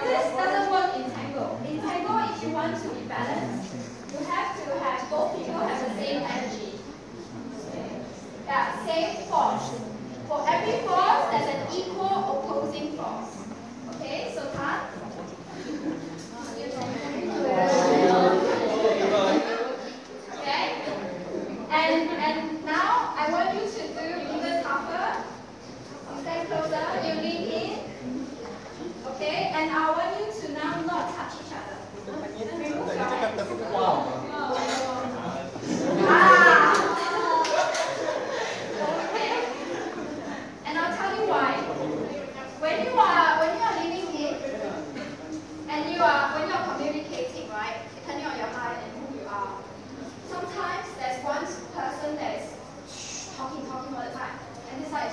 this doesn't work in tango. In tango, if you want to be balanced, you have to have both people have the same energy. Yeah, same force. For every force, there's an equal opposing force. Okay, so Tan? Okay? And and now I want you to And I want you to now not touch each other. ah. okay. And I'll tell you why. When you are when you are living here and you are when you are communicating, right, depending on your height and who you are, sometimes there's one person that is talking, talking all the time, and this side